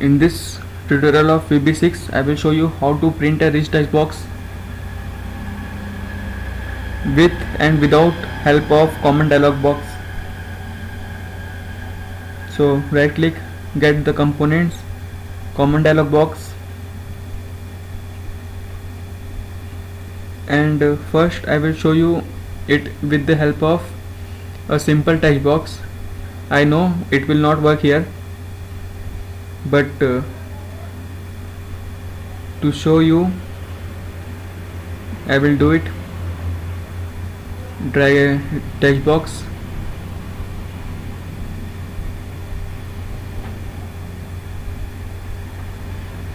in this tutorial of VB6 I will show you how to print a rich text box with and without help of common dialog box. So right click get the components common dialog box and uh, first I will show you it with the help of a simple text box. I know it will not work here but uh, to show you I will do it. Drag a text box.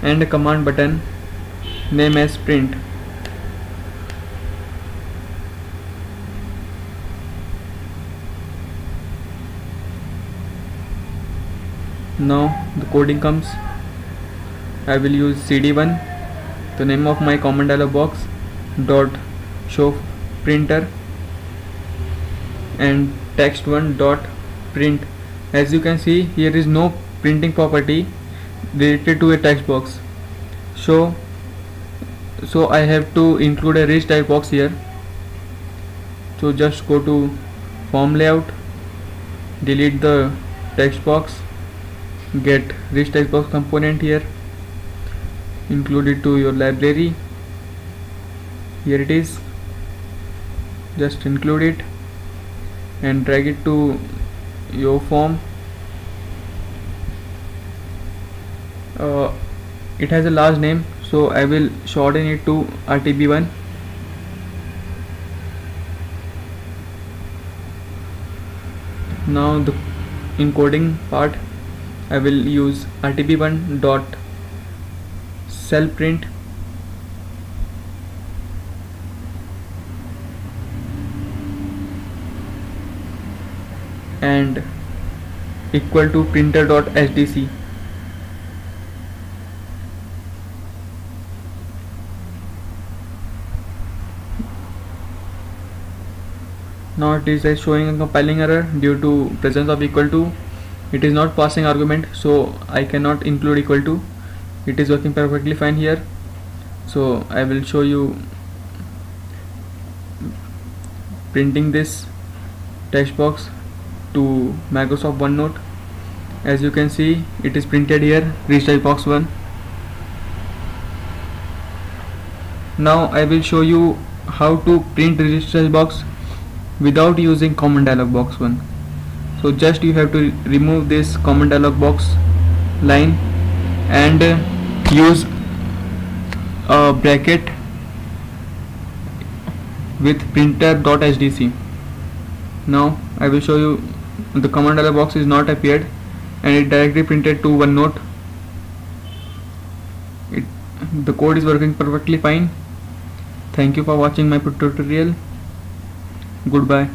And a command button name as print now the coding comes. I will use cd1 the name of my command dialog box dot show printer and text1 dot print. As you can see here is no printing property related to a text box. So so I have to include a rich text box here. So just go to form layout delete the text box get rich text box component here include it to your library. Here it is. Just include it and drag it to your form. Uh, it has a large name so I will shorten it to RTB1 now the encoding part I will use RTB1 dot SelPrint. And equal to printer dot hdc now it is showing a compiling error due to presence of equal to it is not passing argument so I cannot include equal to. It is working perfectly fine here. So I will show you printing this text box to Microsoft OneNote. As you can see it is printed here text box 1 now I will show you how to print text box without using common dialog box 1 so just you have to remove this common dialog box line and uh, use a bracket with printer.hdc now I will show you the command dialog box is not appeared and it directly printed to OneNote. It, the code is working perfectly fine. Thank you for watching my tutorial. Goodbye